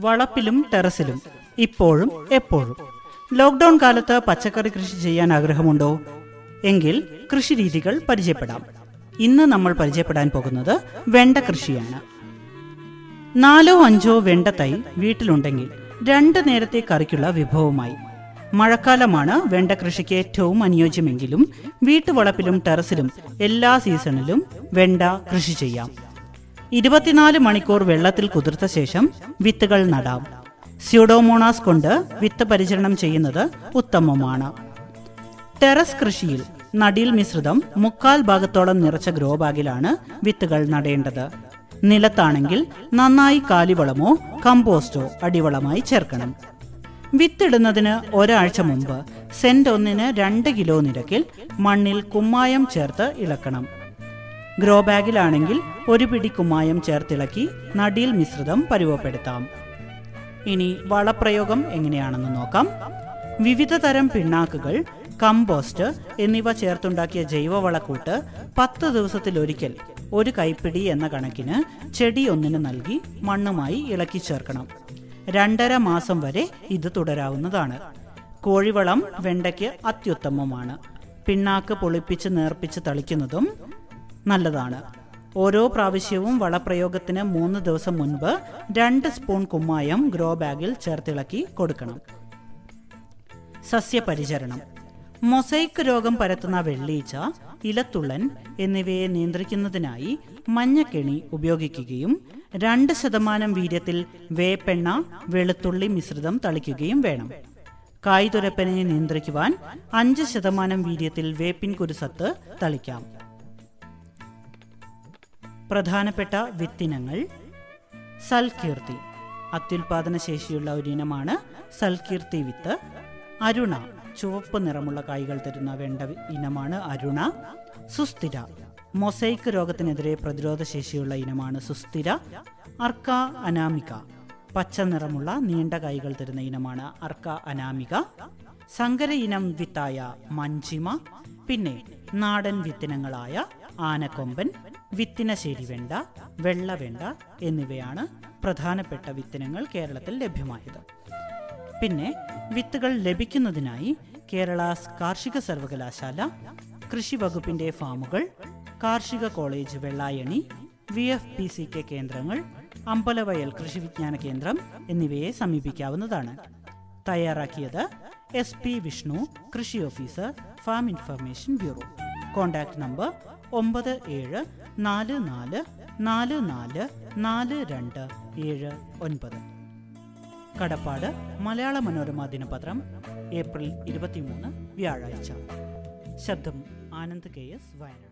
വളപ്പിലും ടെറസിലും. ഇപ്പോഴും എപ്പോഴും. ലോക്ക്ഡൌൺ കാലത്ത് പച്ചക്കറി കൃഷി ചെയ്യാൻ ആഗ്രഹമുണ്ടോ? എങ്കിൽ കൃഷി രീതികൾ പരിചയപ്പെടാം. ഇന്ന് നമ്മൾ പരിചയപ്പെടാൻ പോകുന്നത് വെണ്ട കൃഷിയാണ്. നാലോ അഞ്ചോ വെണ്ട തൈ വീട്ടിലുണ്ടെങ്കിൽ രണ്ട് നേരത്തെ കറിക്കുള്ള വിഭവമായി. മഴക്കാലമാണ് വെണ്ട കൃഷിക്ക് ഏറ്റവും അനുയോജ്യമെങ്കിലും വീട്ടുവളപ്പിലും ടെറസിലും എല്ലാ സീസണിലും വെണ്ട കൃഷി ചെയ്യാം. ഇരുപത്തിനാല് മണിക്കൂർ വെള്ളത്തിൽ കുതിർത്ത ശേഷം വിത്തുകൾ നടാം. സ്യൂഡോമോണാസ് കൊണ്ട് വിത്ത് പരിചരണം ചെയ്യുന്നത് ഉത്തമമാണ്. ടെറസ് കൃഷിയിൽ നടീൽ മിശ്രിതം മുക്കാൽ ഭാഗത്തോളം നിറച്ച ഗ്രോ ബാഗിലാണ് വിത്തുകൾ നടേണ്ടത്. നിലത്താണെങ്കിൽ നന്നായി കാലിവളമോ കമ്പോസ്റ്റോ അടിവളമായി ചേർക്കണം. വിത്തിടുന്നതിന് ഒരാഴ്ച മുമ്പ് സെന്റ് ഒന്നിന് രണ്ട് കിലോ നിരക്കിൽ മണ്ണിൽ കുമ്മായം ചേർത്ത് ഇളക്കണം. ഗ്രോ ബാഗിലാണെങ്കിൽ ഒരു പിടി കുമ്മായം ചേർത്തിളക്കി നടിയിൽ മിശ്രിതം പരുവപ്പെടുത്താം. ഇനി വളപ്രയോഗം എങ്ങനെയാണെന്ന് നോക്കാം. വിവിധ തരം പിണ്ണാക്കുകൾ കമ്പോസ്റ്റ് എന്നിവ ചേർത്തുണ്ടാക്കിയ ജൈവവളക്കൂട്ട് പത്ത് ദിവസത്തിലൊരിക്കൽ ഒരു കൈപ്പിടി എന്ന കണക്കിന് ചെടി ഒന്നിന് നൽകി മണ്ണുമായി ഇളക്കി ചേർക്കണം. രണ്ടര മാസം വരെ ഇത് തുടരാവുന്നതാണ്. കോഴിവളം വെണ്ടയ്ക്ക് അത്യുത്തമമാണ്. പിണ്ണാക്ക് പൊളിപ്പിച്ച് നേർപ്പിച്ച് തളിക്കുന്നതും നല്ലതാണ്. ഓരോ പ്രാവശ്യവും വളപ്രയോഗത്തിന് മൂന്ന് ദിവസം മുൻപ് രണ്ട് സ്പൂൺ കുമ്മായം ഗ്രോ ബാഗിൽ ചേർത്തിളക്കി കൊടുക്കണം. സസ്യപരിചരണം. മൊസൈക്ക് രോഗം പരത്തുന്ന വെള്ളീച്ച ഇലത്തുള്ളൻ എന്നിവയെ നിയന്ത്രിക്കുന്നതിനായി മഞ്ഞക്കെണി ഉപയോഗിക്കുകയും രണ്ട് ശതമാനം വീര്യത്തിൽ വേപ്പെണ്ണ വെളുത്തുള്ളി മിശ്രിതം തളിക്കുകയും വേണം. കായ്തുരപ്പനെ നിയന്ത്രിക്കുവാൻ അഞ്ച് ശതമാനം വീര്യത്തിൽ വേപ്പിൻ കുരുസത്ത് തളിക്കാം. പ്രധാനപ്പെട്ട വിത്തിനങ്ങൾ സൽകീർത്തി. അത്യുൽപാദന ശേഷിയുള്ള ഒരു ഇനമാണ് സൽകീർത്തി വിത്ത്. അരുണ ചുവപ്പ് നിറമുള്ള കായ്കൾ തരുന്ന വേണ്ട ഇനമാണ് അരുണ. സുസ്ഥിര മൊസൈക്ക് രോഗത്തിനെതിരെ പ്രതിരോധ ശേഷിയുള്ള ഇനമാണ് സുസ്ഥിര. അർക്ക അനാമിക പച്ച നിറമുള്ള നീണ്ട കായ്കൾ തരുന്ന ഇനമാണ് അർക്ക അനാമിക. സങ്കര ഇനം വിത്തായ മഞ്ചിമ പിന്നെ നാടൻ വിത്തിനങ്ങളായ ആനക്കൊമ്പൻ വിത്തിനശ്ശേരി വെണ്ട വെള്ള വെണ്ട എന്നിവയാണ് പ്രധാനപ്പെട്ട വിത്തിനങ്ങൾ കേരളത്തിൽ ലഭ്യമായത്. പിന്നെ വിത്തുകൾ ലഭിക്കുന്നതിനായി കേരള കാർഷിക സർവകലാശാല കൃഷി വകുപ്പിന്റെ ഫാമുകൾ കാർഷിക college Vellayani V F P C K കേന്ദ്രങ്ങൾ അമ്പലവയൽ കൃഷി വിജ്ഞാന കേന്ദ്രം എന്നിവയെ സമീപിക്കാവുന്നതാണ്. തയ്യാറാക്കിയത് എസ് പി വിഷ്ണു കൃഷി officer farm information bureau. Contact number ഒമ്പത് ഏഴ് നാല് നാല് നാല് നാല് നാല് രണ്ട് ഏഴ് ഒൻപത്. കടപ്പാട് മലയാള മനോരമ ദിനപത്രം ഏപ്രിൽ ഇരുപത്തിമൂന്ന് വ്യാഴാഴ്ച. ശബ്ദം ആനന്ദ് കെ എസ് വയനാട്.